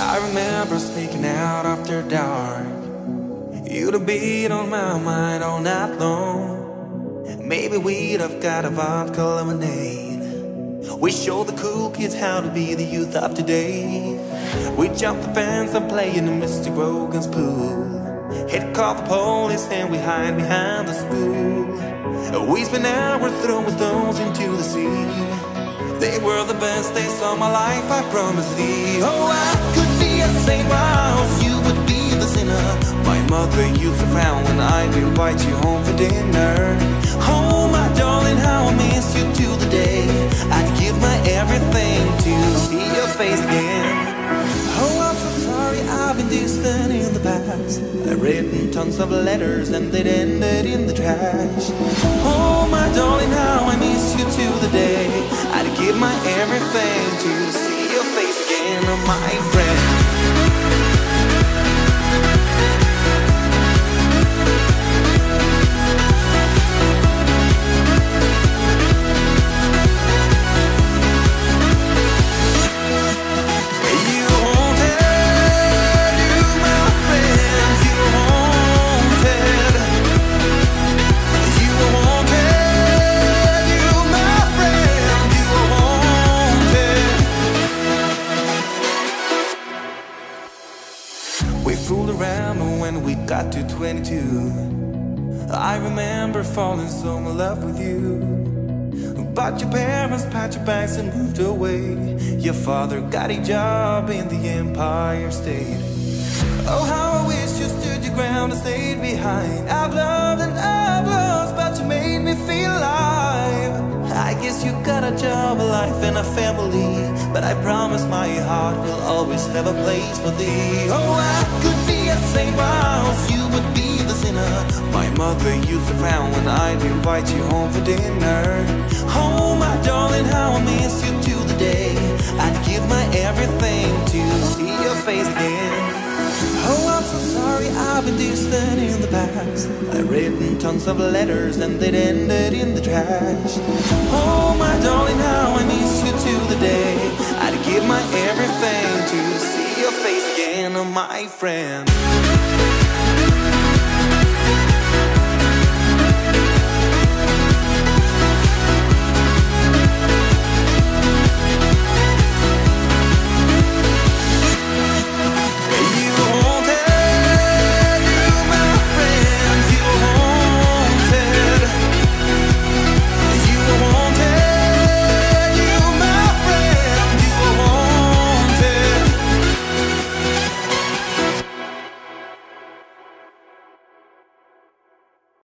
I remember sneaking out after dark. You'd have been on my mind all night long. Maybe we'd have got a vodka lemonade. We showed the cool kids how to be the youth of today. We jumped the fence and play in the Mr. Grogan's pool. Hit call the police and we hide behind the school. We spend hours throwing stones into the sea. They were the best days of my life, I promise thee. Oh, I could be a saint while you would be the sinner. My mother used to frown when I'd invite you home for dinner. Oh, my darling, how I miss you to the day. I'd give my everything to see your face again. Oh, I'm so sorry I've been distant in the past. I've written tons of letters and they'd ended in the trash. Oh, my darling, how I my everything to see your face again, my friend. We fooled around when we got to 22. I remember falling so in love with you. But your parents packed your bags and moved away. Your father got a job in the Empire State. Oh, how I wish you stood your ground and stayed behind. I've loved and I've lost, but you made me feel alive. Guess you got a job, a life, and a family. But I promise my heart will always have a place for thee. Oh, I could be a saint while you would be the sinner. My mother used to frown when I'd invite you home for dinner. Oh, my darling, how I miss you to the day. I'd give my everything to see your face again. Oh, I'm so sorry I've been distant in the past. I've written tons of letters and they'd ended in the trash. Oh, again, my friend.